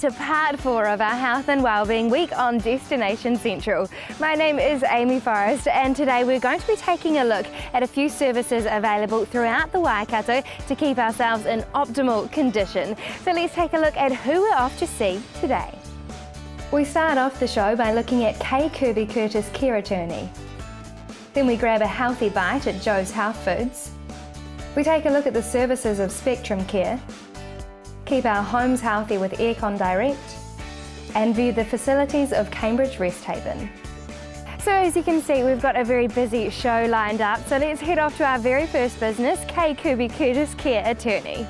to part four of our Health and Wellbeing Week on Destination Central. My name is Amy Forrest and today we're going to be taking a look at a few services available throughout the Waikato to keep ourselves in optimal condition. So let's take a look at who we're off to see today. We start off the show by looking at Kay Kirby Curtis Care Attorney. Then we grab a healthy bite at Joe's Health Foods. We take a look at the services of Spectrum Care keep our homes healthy with Aircon Direct, and view the facilities of Cambridge Resthaven. So as you can see, we've got a very busy show lined up, so let's head off to our very first business, Kay Kirby Curtis Care Attorney.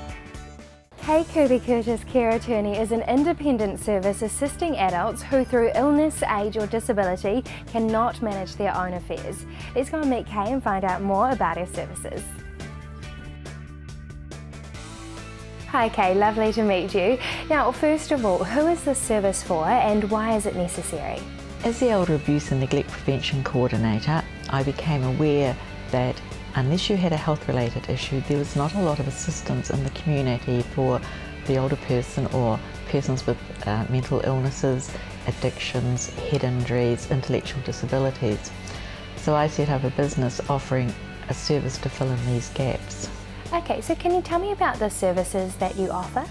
Kay Kirby Curtis Care Attorney is an independent service assisting adults who through illness, age or disability cannot manage their own affairs. Let's go and meet Kay and find out more about her services. Hi Kay, lovely to meet you. Now, first of all, who is this service for and why is it necessary? As the Elder Abuse and Neglect Prevention Coordinator, I became aware that unless you had a health related issue, there was not a lot of assistance in the community for the older person or persons with uh, mental illnesses, addictions, head injuries, intellectual disabilities. So I set up a business offering a service to fill in these gaps. Okay, so can you tell me about the services that you offer?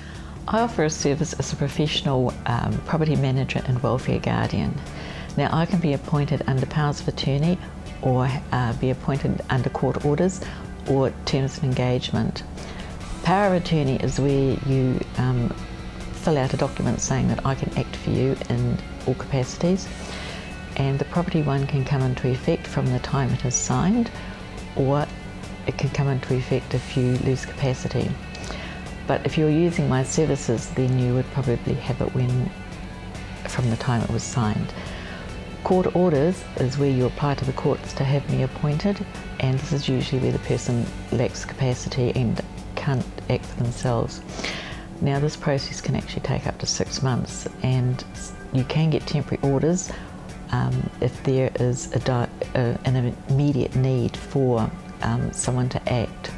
I offer a service as a professional um, property manager and welfare guardian. Now, I can be appointed under powers of attorney or uh, be appointed under court orders or terms of engagement. Power of attorney is where you um, fill out a document saying that I can act for you in all capacities. And the property one can come into effect from the time it is signed or it can come into effect if you lose capacity. But if you're using my services, then you would probably have it when, from the time it was signed. Court orders is where you apply to the courts to have me appointed, and this is usually where the person lacks capacity and can't act for themselves. Now, this process can actually take up to six months, and you can get temporary orders um, if there is a, an immediate need for um, someone to act.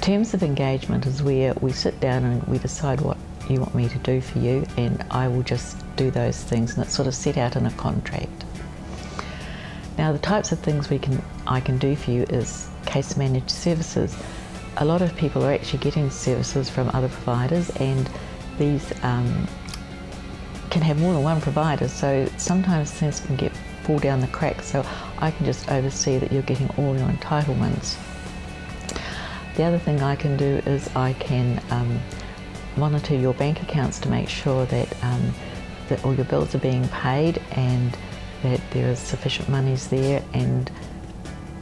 Terms of engagement is where we sit down and we decide what you want me to do for you, and I will just do those things, and it's sort of set out in a contract. Now, the types of things we can I can do for you is case managed services. A lot of people are actually getting services from other providers, and these um, can have more than one provider. So sometimes things can get fall down the cracks. So I can just oversee that you're getting all your entitlements. The other thing I can do is I can um, monitor your bank accounts to make sure that, um, that all your bills are being paid and that there is sufficient monies there and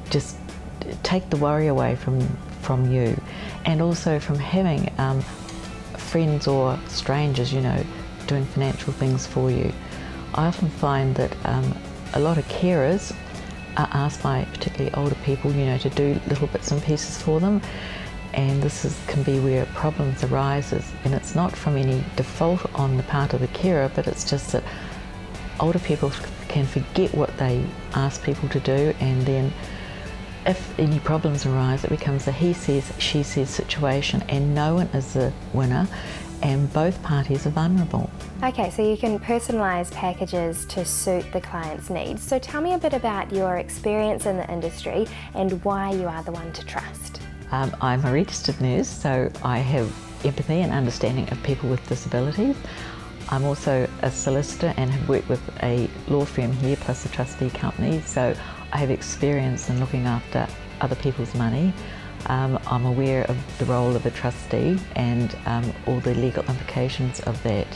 just take the worry away from, from you and also from having um, friends or strangers, you know, doing financial things for you. I often find that um, a lot of carers are asked by particularly older people, you know, to do little bits and pieces for them. And this is, can be where problems arises. And it's not from any default on the part of the carer, but it's just that older people can forget what they ask people to do and then if any problems arise, it becomes a he says, she says situation, and no one is the winner, and both parties are vulnerable. Okay, so you can personalise packages to suit the client's needs. So tell me a bit about your experience in the industry and why you are the one to trust. Um, I'm a registered nurse, so I have empathy and understanding of people with disabilities. I'm also a solicitor and have worked with a law firm here plus a trustee company, so I have experience in looking after other people's money. Um, I'm aware of the role of a trustee and um, all the legal implications of that.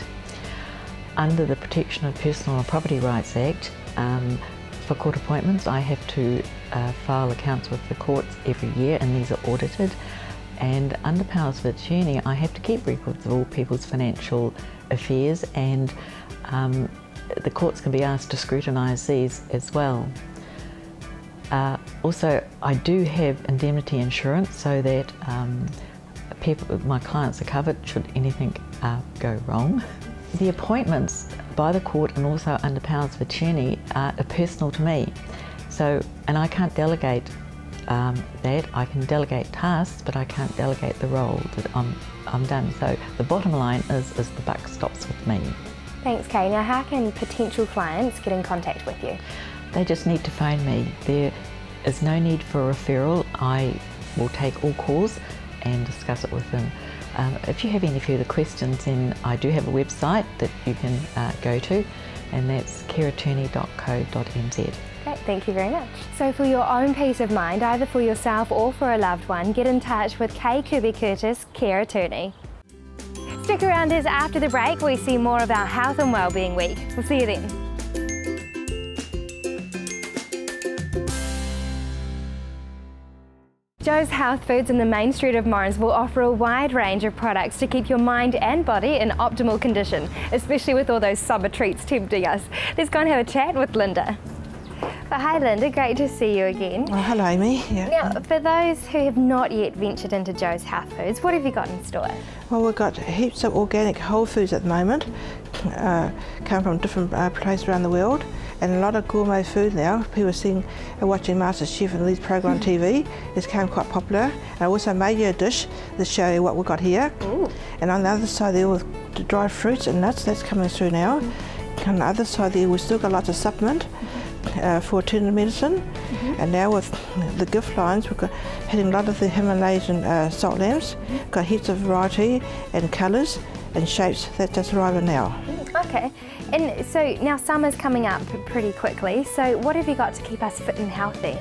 Under the Protection of Personal and Property Rights Act, um, for court appointments I have to uh, file accounts with the courts every year and these are audited. And under powers of attorney, I have to keep records of all people's financial affairs and um, the courts can be asked to scrutinise these as well. Uh, also, I do have indemnity insurance so that um, people, my clients are covered should anything uh, go wrong. The appointments by the court and also under powers of attorney are personal to me. So, and I can't delegate um, that I can delegate tasks, but I can't delegate the role that I'm, I'm done. So the bottom line is, is the buck stops with me. Thanks, Kay. Now, how can potential clients get in contact with you? They just need to phone me. There is no need for a referral. I will take all calls and discuss it with them. Um, if you have any further questions, then I do have a website that you can uh, go to, and that's careattorney.co.nz. Great, thank you very much. So for your own peace of mind, either for yourself or for a loved one, get in touch with Kay Kirby Curtis, Care Attorney. Stick around as after the break we see more of our Health and Wellbeing Week. We'll see you then. Joe's Health Foods in the main street of Morrinsville offer a wide range of products to keep your mind and body in optimal condition, especially with all those summer treats tempting us. Let's go and have a chat with Linda. But hi Linda, great to see you again. Oh, hello Amy. Yeah. Now, for those who have not yet ventured into Joe's Health Foods, what have you got in store? Well, we've got heaps of organic whole foods at the moment, uh, come from different uh, places around the world and a lot of gourmet food now. People are seeing and watching MasterChef and these programs on TV. It's become quite popular. And I also made you a dish to show you what we've got here. Ooh. And on the other side there with the dried fruits and nuts, that's coming through now. Mm. On the other side there we've still got lots of supplement. Uh, for alternative medicine, mm -hmm. and now with the gift lines, we've got hitting a lot of the Himalayan uh, salt lamps. Mm -hmm. Got heaps of variety and colours and shapes that just arriving now. Okay, and so now summer's coming up pretty quickly, so what have you got to keep us fit and healthy?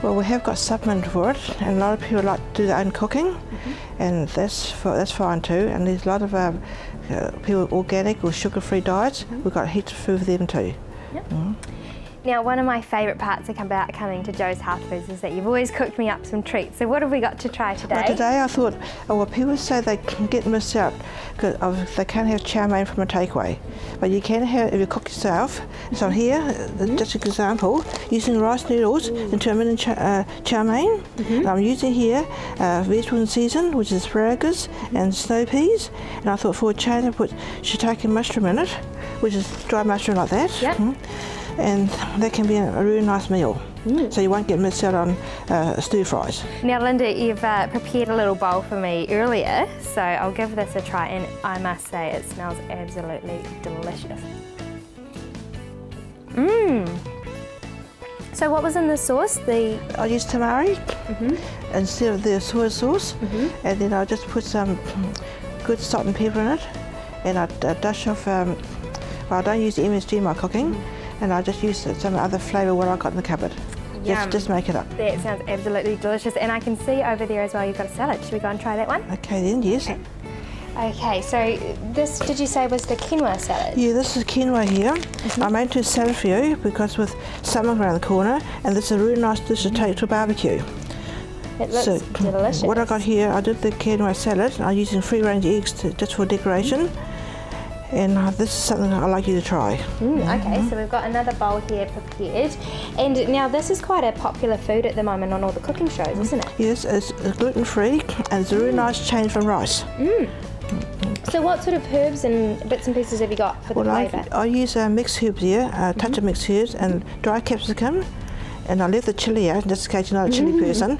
Well, we have got supplement for it, and a lot of people like to do their own cooking, mm -hmm. and that's for, that's fine too. And there's a lot of um, uh, people organic or sugar-free diets. Mm -hmm. We've got heaps of food for them too. Yep. Mm -hmm. Now, one of my favourite parts about coming to Joe's Health Foods is that you've always cooked me up some treats. So what have we got to try today? Well, today I thought, oh, well, people say they can get missed out because they can't have chow mein from a takeaway. But you can have if you cook yourself. So here, mm-hmm. just an example, using rice noodles mm. into a mini uh, chow mein. Mm -hmm. I'm using here uh, vegetable in season, which is asparagus mm-hmm. and snow peas. And I thought for a change I put shiitake mushroom in it, which is dried mushroom like that. Yep. And that can be a really nice meal. Mm. So you won't get missed out on uh, stir fries. Now Linda, you've uh, prepared a little bowl for me earlier, so I'll give this a try and I must say it smells absolutely delicious. Mmm. So what was in the sauce? The I used tamari mm -hmm. instead of the soy sauce, mm -hmm. and then I just put some good salt and pepper in it, and I, I dash off. Um, well, I don't use MSG in my cooking. Mm -hmm and I just used some other flavour what I got in the cupboard. Just, just make it up. That sounds absolutely delicious. And I can see over there as well you've got a salad. Should we go and try that one? Okay then, yes. Okay. Okay, so this, did you say was the quinoa salad? Yeah, this is quinoa here. Mm -hmm. I made two salad for you because with summer around the corner, and this is a really nice dish to take to a barbecue. It looks so, delicious. What I got here, I did the quinoa salad. And I'm using free range eggs to, just for decoration. Mm -hmm and uh, this is something I'd like you to try. Mm, okay, mm so we've got another bowl here prepared. And now this is quite a popular food at the moment on all the cooking shows, isn't it? Yes, it's gluten free and it's a really mm. nice change from rice. Mm. So what sort of herbs and bits and pieces have you got for the well, flavour? I, I use uh, mixed herbs here, a uh, touch -hmm. of mixed herbs and dry capsicum. And I left the chili out, just in case you're not a chili mm. person.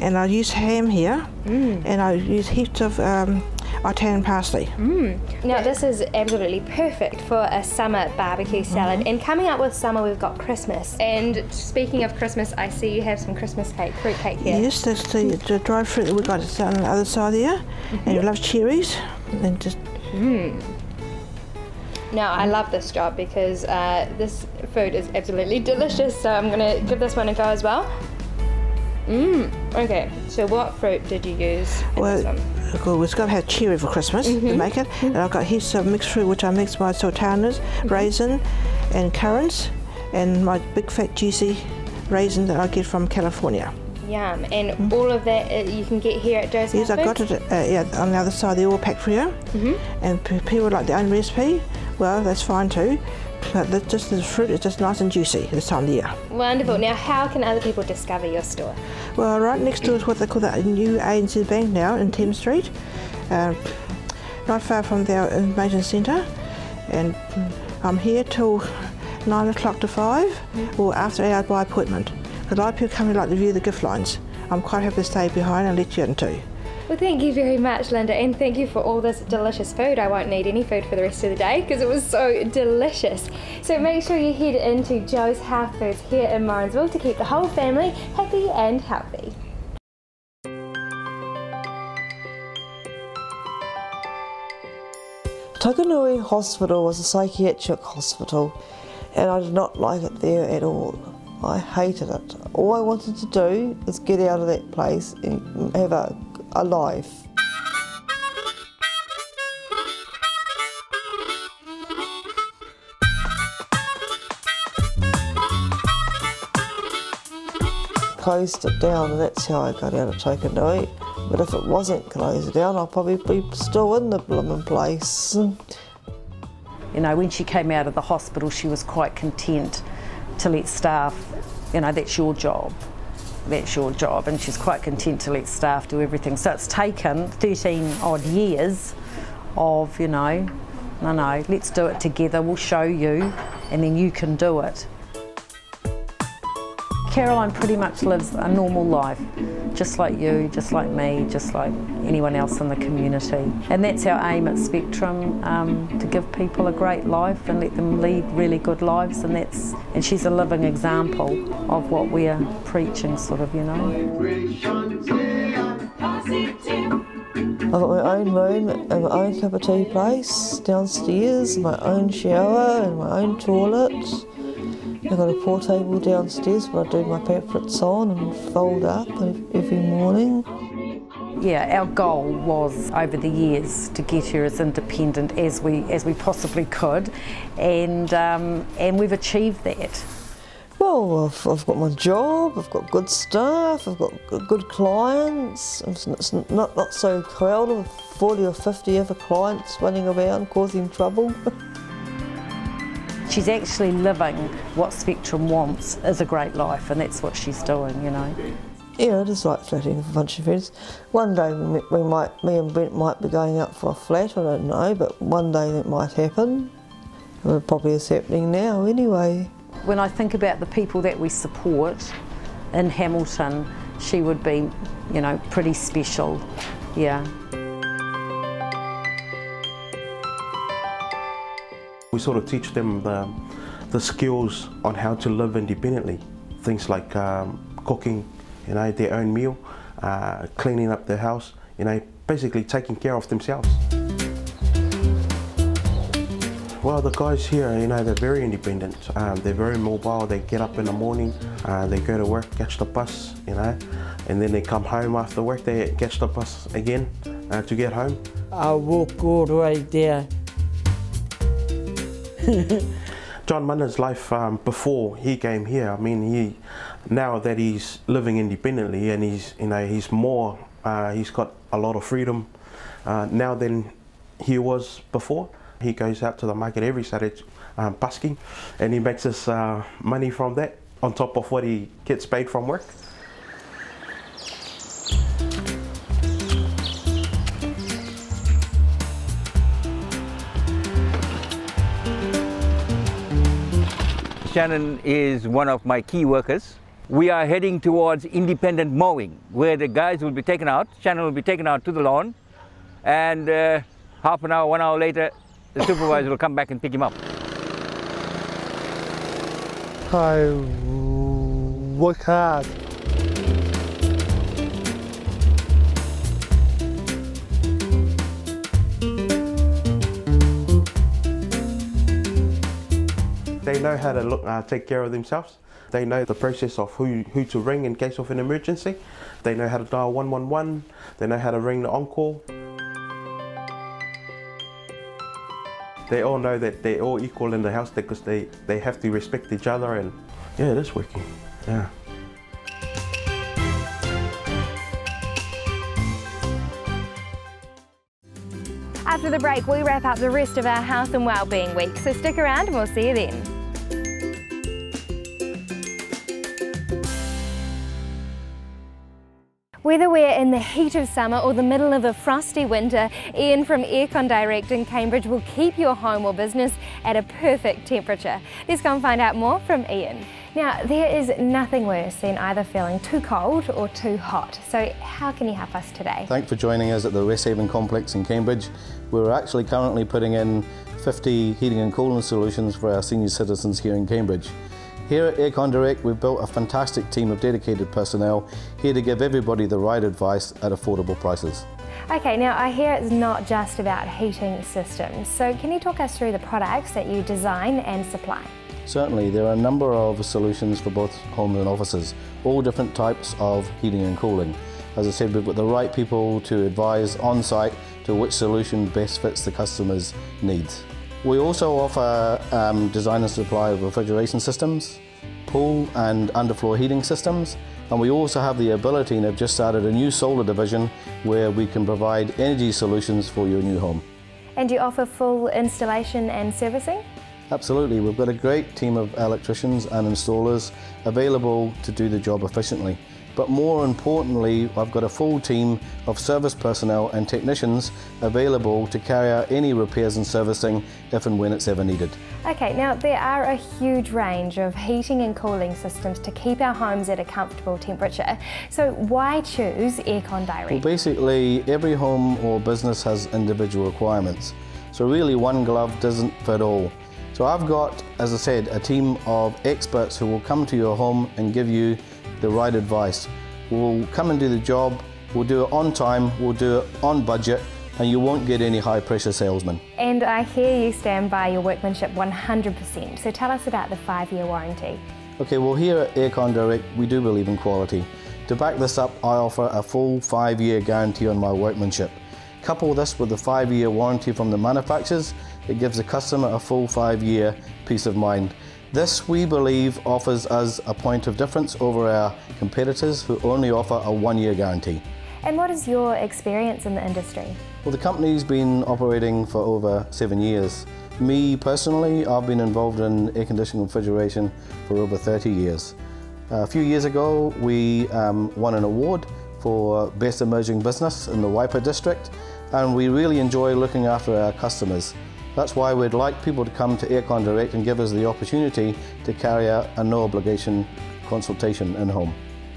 And I use ham here. Mm. And I use heaps of um, Italian parsley. Mm. Now this is absolutely perfect for a summer barbecue salad. Mm -hmm. And coming up with summer, we've got Christmas. And speaking of Christmas, I see you have some Christmas cake, fruit cake here. Yes, that's the, the dried fruit that we got on the other side there. Mm -hmm. And you love cherries, and just. Mm. Now I love this job because uh, this food is absolutely delicious. So I'm gonna give this one a go as well. Mmm. Okay. So what fruit did you use? well, we was going to have cherry for Christmas mm -hmm. to mm-hmm. make it, mm -hmm. and I've got heaps of mixed fruit which I mix my sultanas, mm -hmm. raisin, and currants, and my big fat juicy raisin that I get from California. Yum! And mm-hmm. all of that uh, you can get here at Joe's Yes, I got it. Uh, yeah, on the other side, they're all packed for you. Mm-hmm. And people like their own recipe. Well, that's fine too. But just the fruit is just nice and juicy this time of the year. Wonderful. Now, how can other people discover your store? Well, right next door is what they call the new ANZ Bank now in Thames Street, uh, not far from the information centre. And I'm here till nine o'clock to 5 mm. or after hours by appointment. A lot of people come in like to view the gift lines. I'm quite happy to stay behind and let you in too. Well, thank you very much, Linda, and thank you for all this delicious food. I won't need any food for the rest of the day because it was so delicious. So make sure you head into Joe's Health Foods here in Morrinsville to keep the whole family happy and healthy. Tokanui Hospital was a psychiatric hospital and I did not like it there at all. I hated it. All I wanted to do is get out of that place and have a, a life. Closed it down and that's how I got out of Tokanui. But if it wasn't closed down, I'd probably be still in the blooming place. You know, when she came out of the hospital, she was quite content to let staff, you know, that's your job. That's your job, and she's quite content to let staff do everything. So it's taken 13 odd years of, you know, no, no, let's do it together, we'll show you, and then you can do it. Caroline pretty much lives a normal life, just like you, just like me, just like anyone else in the community. And that's our aim at Spectrum, um, to give people a great life and let them lead really good lives. And that's and she's a living example of what we are preaching, sort of, you know. I've got my own room and my own cup of tea place downstairs, my own shower and my own toilet. I've got a pour table downstairs where I do my pamphlets on and fold up every morning. Yeah, our goal was over the years to get her as independent as we as we possibly could, and um, and we've achieved that. Well, I've, I've, got my job, I've got good staff, I've got good clients. It's, not not so crowded with 40 or 50 other clients running around causing trouble. she's actually living what Spectrum wants is a great life, and that's what she's doing, you know. Yeah, it is like flatting with a bunch of friends. One day we might, me and Brent might be going up for a flat, I don't know, but one day that might happen. It probably is happening now anyway. When I think about the people that we support in Hamilton, she would be, you know, pretty special, yeah. We sort of teach them the, the skills on how to live independently. Things like um, cooking, you know, their own meal, uh, cleaning up their house, you know, basically taking care of themselves. Well, the guys here, you know, they're very independent. Um, they're very mobile. They get up in the morning, uh, they go to work, catch the bus, you know, and then they come home after work. They catch the bus again uh, to get home. I walk all the way there John Munner's life um, before he came here, I mean, he now that he's living independently and he's, you know, he's more, uh, he's got a lot of freedom uh, now than he was before. He goes out to the market every Saturday um, busking and he makes his uh, money from that on top of what he gets paid from work. Shannon is one of my key workers. We are heading towards independent mowing, where the guys will be taken out, Shannon will be taken out to the lawn, and uh, half an hour, one hour later, the supervisor will come back and pick him up. I work hard They know how to look, uh, take care of themselves. They know the process of who, who to ring in case of an emergency. They know how to dial 111. They know how to ring the on-call. They all know that they're all equal in the house because they, they have to respect each other and yeah, it is working, yeah. After the break, we wrap up the rest of our Health and Wellbeing Week, so stick around and we'll see you then. Whether we're in the heat of summer or the middle of a frosty winter, Ian from Aircon Direct in Cambridge will keep your home or business at a perfect temperature. Let's go and find out more from Ian. Now, there is nothing worse than either feeling too cold or too hot. So how can you help us today? Thanks for joining us at the Resthaven Complex in Cambridge. We're actually currently putting in 50 heating and cooling solutions for our senior citizens here in Cambridge. Here at Aircon Direct, we've built a fantastic team of dedicated personnel here to give everybody the right advice at affordable prices. Okay, now I hear it's not just about heating systems. So can you talk us through the products that you design and supply? Certainly, there are a number of solutions for both homes and offices, all different types of heating and cooling. As I said, we've got the right people to advise on site to which solution best fits the customer's needs. We also offer um, design and supply of refrigeration systems, pool and underfloor heating systems, and we also have the ability and have just started a new solar division where we can provide energy solutions for your new home. And you offer full installation and servicing? Absolutely, we've got a great team of electricians and installers available to do the job efficiently. But more importantly, I've got a full team of service personnel and technicians available to carry out any repairs and servicing if and when it's ever needed. Okay, now there are a huge range of heating and cooling systems to keep our homes at a comfortable temperature. So why choose Aircon Direct? Well, basically, every home or business has individual requirements. So really one glove doesn't fit all. So I've got, as I said, a team of experts who will come to your home and give you the right advice. We'll come and do the job, we'll do it on time, we'll do it on budget, and you won't get any high pressure salesmen. And I hear you stand by your workmanship 100%, so tell us about the five year warranty. Okay, well here at Aircon Direct, we do believe in quality. To back this up, I offer a full five year guarantee on my workmanship. Couple this with the five year warranty from the manufacturers, it gives the customer a full five year peace of mind. This, we believe, offers us a point of difference over our competitors who only offer a one-year guarantee. And what is your experience in the industry? Well, the company's been operating for over seven years. Me personally, I've been involved in air conditioning refrigeration for over 30 years. A few years ago, we um, won an award for Best Emerging Business in the Waipa District, and we really enjoy looking after our customers. That's why we'd like people to come to Aircon Direct and give us the opportunity to carry out a no obligation consultation in home.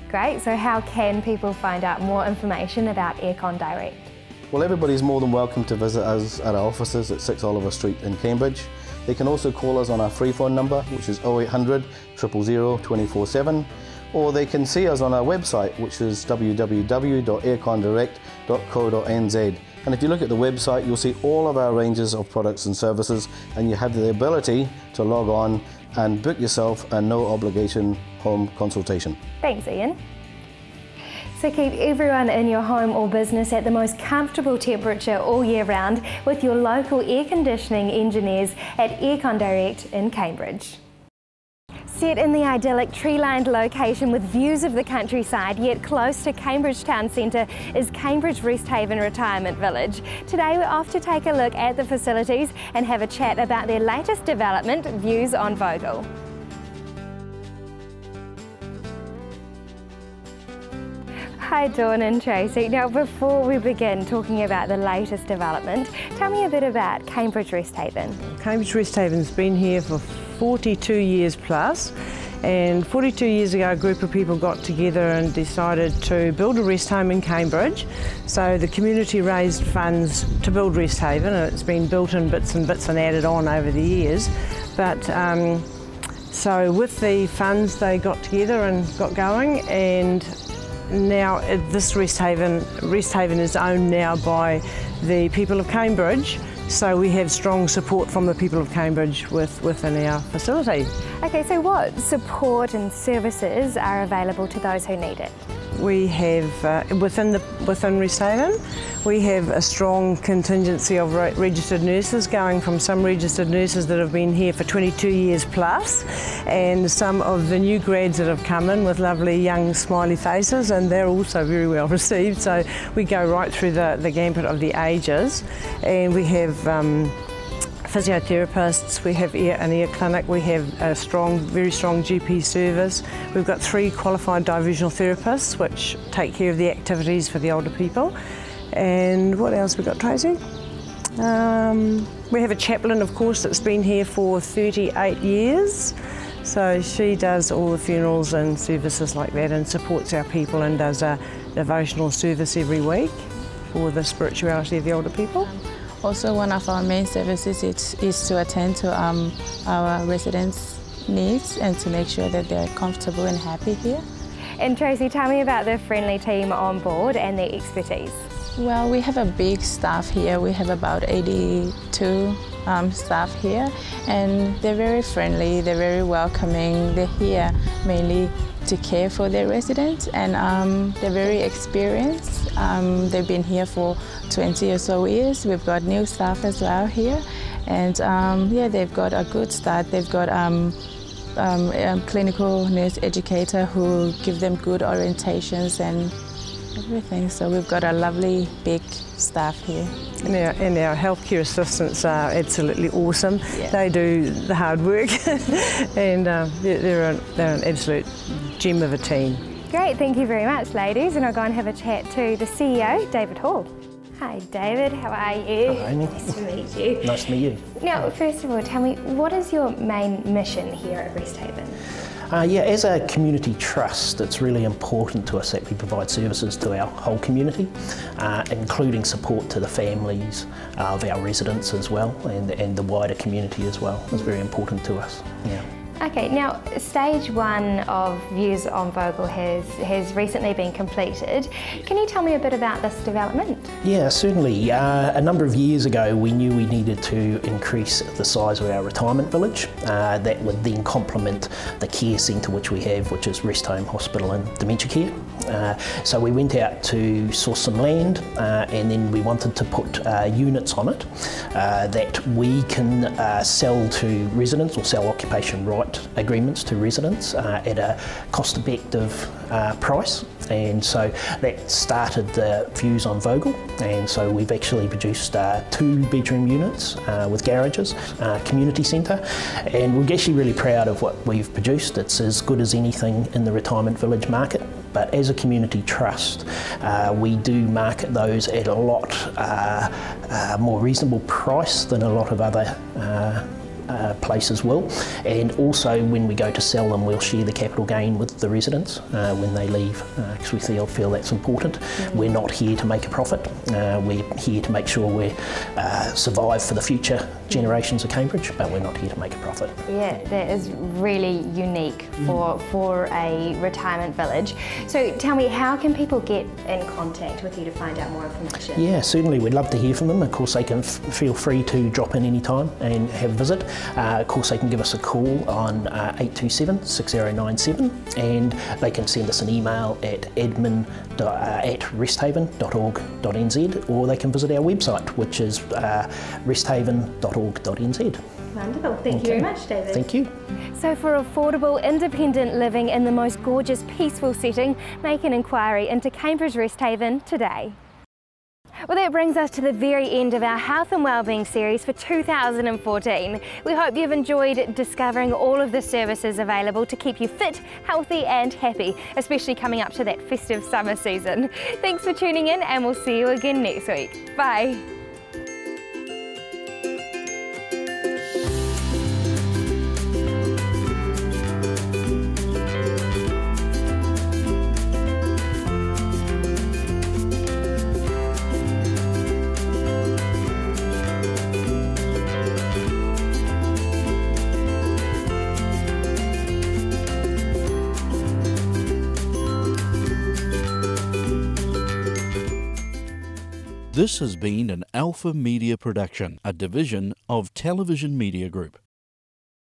Great, so how can people find out more information about Aircon Direct? Well, everybody's more than welcome to visit us at our offices at 6 Oliver Street in Cambridge. They can also call us on our free phone number, which is 0800 000 247, or they can see us on our website, which is www.aircondirect.co.nz. And if you look at the website, you'll see all of our ranges of products and services, and you have the ability to log on and book yourself a no obligation home consultation. Thanks, Ian. So keep everyone in your home or business at the most comfortable temperature all year round with your local air conditioning engineers at Aircon Direct in Cambridge. Set in the idyllic tree-lined location with views of the countryside, yet close to Cambridge Town Centre, is Cambridge Resthaven Retirement Village. Today we're off to take a look at the facilities and have a chat about their latest development, Views on Vogel. Hi Dawn and Tracy. Now before we begin talking about the latest development, tell me a bit about Cambridge Resthaven. Cambridge Resthaven's been here for 42 years plus and 42 years ago a group of people got together and decided to build a rest home in Cambridge. So the community raised funds to build Resthaven and it's been built in bits and bits and added on over the years. But um, so with the funds they got together and got going and now uh, this Resthaven, Rest Haven is owned now by the people of Cambridge so we have strong support from the people of Cambridge with, within our facility. Okay, so what support and services are available to those who need it? We have, uh, within, the, within Resthaven, we have a strong contingency of re registered nurses going from some registered nurses that have been here for 22 years plus and some of the new grads that have come in with lovely young smiley faces and they're also very well received. So we go right through the, the gambit of the ages and we have um, physiotherapists, we have ear and ear clinic, we have a strong, very strong GP service. We've got three qualified diversional therapists which take care of the activities for the older people. And what else we got, Tracy? Um, we have a chaplain, of course, that's been here for 38 years. So she does all the funerals and services like that and supports our people and does a devotional service every week for the spirituality of the older people. Also, one of our main services is, is to attend to um, our residents' needs and to make sure that they're comfortable and happy here. And Tracy, tell me about the friendly team on board and their expertise. Well, we have a big staff here. We have about 82 um, staff here, and they're very friendly, they're very welcoming. They're here mainly to care for their residents, and um, they're very experienced. Um, they've been here for 20 or so years. We've got new staff as well here, and um, yeah, they've got a good start. They've got um, um, clinical nurse educator who give them good orientations and everything. So we've got a lovely big staff here. And our, and our healthcare assistants are absolutely awesome. Yeah. They do the hard work and um, they're, an, they're an absolute gem of a team. Great, thank you very much ladies and I'll go and have a chat to the CEO, David Hall. Hi David, how are you? Hello Amy. Nice to meet you. Nice to meet you. Now, first of all, tell me, what is your main mission here at Resthaven? Uh, yeah, as a community trust, it's really important to us that we provide services to our whole community, uh, including support to the families of our residents as well and, and the wider community as well. It's very important to us. Yeah. Okay, now stage one of Views on Vogel has, has recently been completed. Can you tell me a bit about this development? Yeah, certainly. Uh, a number of years ago we knew we needed to increase the size of our retirement village. Uh, that would then complement the care centre which we have, which is Rest Home Hospital and Dementia Care. Uh, so we went out to source some land uh, and then we wanted to put uh, units on it uh, that we can sell to residents or sell occupation agreements to residents uh, at a cost effective uh, price. And so that started the views on Vogel. And so we've actually produced uh, two bedroom units uh, with garages, uh, community centre. And we're actually really proud of what we've produced. It's as good as anything in the retirement village market. But as a community trust uh, we do market those at a lot uh, more reasonable price than a lot of other uh, as well, And also when we go to sell them, we'll share the capital gain with the residents uh, when they leave because uh, we feel, feel that's important. Mm. We're not here to make a profit. Uh, we're here to make sure we uh, survive for the future generations of Cambridge, but we're not here to make a profit. Yeah, that is really unique mm. for, for a retirement village. So tell me, how can people get in contact with you to find out more information? Yeah, certainly. We'd love to hear from them. Of course, they can feel free to drop in any time and have a visit. Uh, of course, they can give us a call on uh, 827 6097 and they can send us an email at admin uh, at resthaven.org.nz or they can visit our website, which is uh, resthaven.org.nz. Wonderful. Thank okay. you very much, David. Thank you. So for affordable, independent living in the most gorgeous, peaceful setting, make an inquiry into Cambridge Resthaven today. Well, that brings us to the very end of our Health and Wellbeing series for 2014. We hope you've enjoyed discovering all of the services available to keep you fit, healthy and happy, especially coming up to that festive summer season. Thanks for tuning in and we'll see you again next week. Bye. This has been an Alpha Media production, a division of Television Media Group.